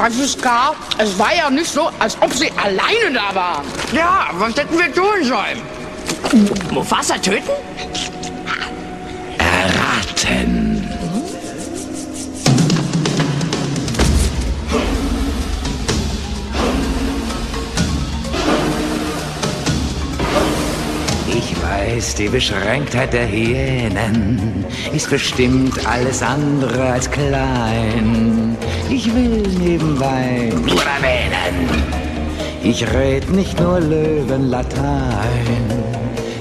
Franziska, es war ja nicht so, als ob sie alleine da war. Ja, was hätten wir tun sollen? Mufasa töten? Erraten. Weiß, die Beschränktheit der Hyänen ist bestimmt alles andere als klein. Ich will nebenbei nur erwähnen, ich red nicht nur Löwenlatein.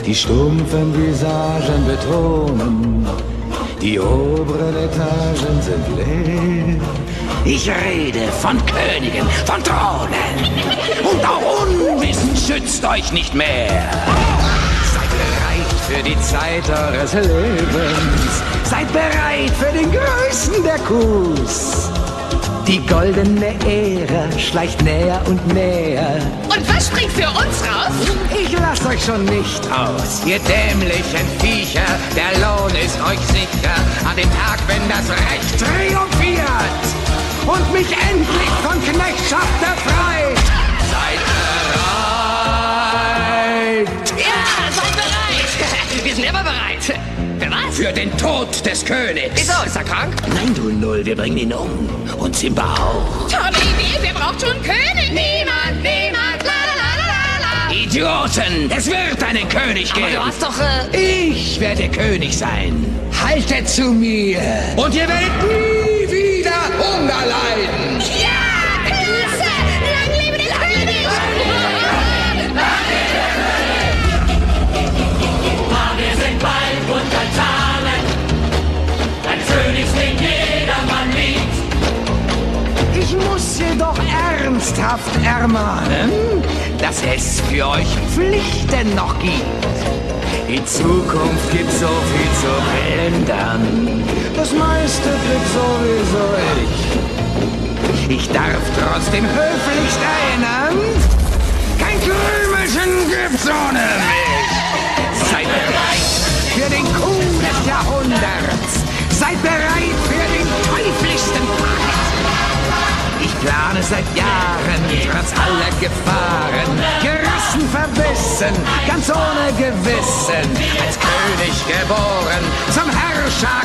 Die stumpfen Visagen betonen, die oberen Etagen sind leer. Ich rede von Königen, von Thronen. Und auch Unwissen schützt euch nicht mehr. Für die Zeit eures Lebens. Seid bereit für den größten der Coups. Die goldene Ära schleicht näher und näher. Und was springt für uns raus? Ich lass euch schon nicht aus, ihr dämlichen Viecher. Der Lohn ist euch sicher an dem Tag, wenn das Recht triumphiert und mich endlich von Knechtschaft. Seid Wir sind immer bereit. Für was? für den Tod des Königs. Wieso, ist er krank? Nein, du Null, wir bringen ihn um. Und Simba auch. Tolle Idee, wer braucht schon einen König? Niemand, niemand, la la la la la. Idioten, es wird einen König Aber geben. du hast doch, äh... Ich werde König sein. Haltet zu mir. Und ihr werdet nie wieder Hunger leiden. Ernsthaft ermahnen, dass es für euch Pflichten noch gibt. In Zukunft gibt's so viel zu plündern. Das meiste krieg sowieso ich. Ich darf trotzdem höflichst erinnern, kein Krümelchen gibt's ohne mich. Seid bereit für den Coup des Jahrhunderts. Seid bereit plane seit Jahren, trotz aller Gefahren, gerissen, verbissen, ganz ohne Gewissen, als König geboren, zum Herrscher